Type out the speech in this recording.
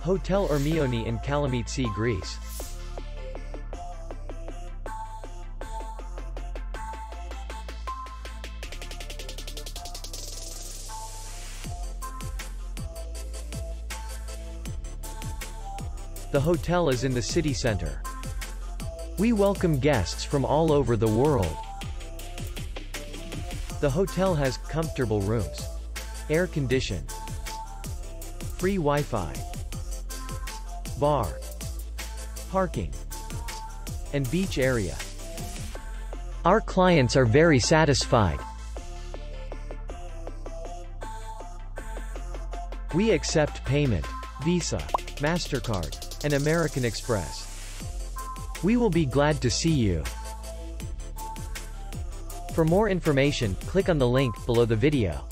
Hotel Ermioni in Kalamitsi, Greece. The hotel is in the city center. We welcome guests from all over the world. The hotel has comfortable rooms, air conditioned, free Wi-Fi, bar, parking, and beach area. Our clients are very satisfied. We accept payment, Visa, MasterCard, and American Express. We will be glad to see you. For more information, click on the link below the video.